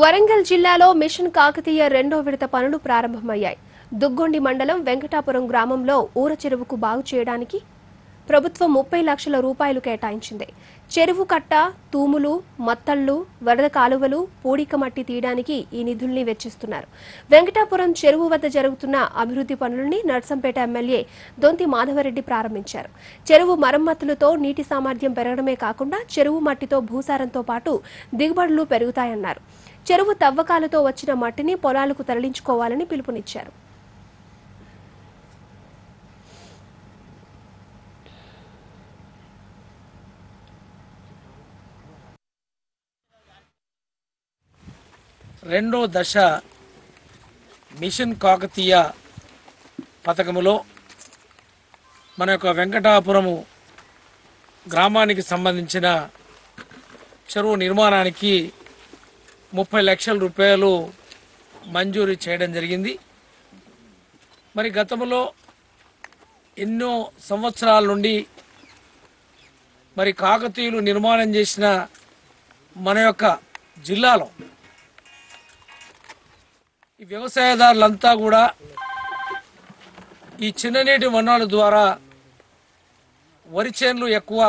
వరంగల్ జిల్లాలో మిషన్ కాకతీయ రెండో విడత పనులు ప్రారంభమయ్యాయి. దుగ్గొండి మండలం వెంకటాపురం గ్రామంలో ఊర చెరువుకు బాగు చేయడానికి ప్రభుత్వం ముప్పై లక్షల రూపాయలు కేటాయించింది. చెరువు కట్ట తూములు మత్తళ్ళు వరద కాలువలు పూడిక మట్టి తీయడానికి ఈ నిధుల్ని వెచ్చిస్తున్నారు. వెంకటాపురం చెరువు వద్ద జరుగుతున్న అభివృద్ధి పనులని నర్సంపేట ఎమ్మెల్యే దొంతి మాధవరెడ్డి ప్రారంభించారు. చెరువు మరమ్మతులతో నీటి సామర్థ్యం పెరగడమే కాకుండా చెరువు మట్టితో భూసారంతో పాటు దిగుబడులు పెరుగుతాయన్నారు. చెరువు తవ్వకాలతో వచ్చిన మట్టిని పొలాలకు తరలించుకోవాలని పిలుపునిచ్చారు. రెండో దశ మిషన్ కాకతీయ పథకములో మన యొక్క వెంకటాపురము గ్రామానికి సంబంధించిన చెరువు నిర్మాణానికి ముప్పై లక్షల రూపాయలు మంజూరు చేయడం జరిగింది. మరి గతంలో ఎన్నో సంవత్సరాల నుండి మరి కాకతీయులు నిర్మాణం చేసిన మన యొక్క జిల్లాలో ఈ వ్యవసాయదారులంతా కూడా ఈ చిన్ననీటి వనరుల ద్వారా వరి చేనులు ఎక్కువ